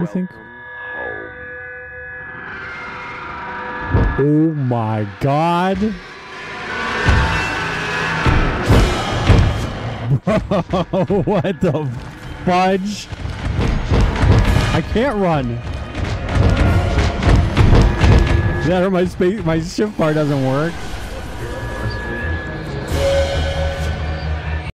You think? Oh my god. Bro, what the fudge? I can't run. That or my space, my shift bar doesn't work.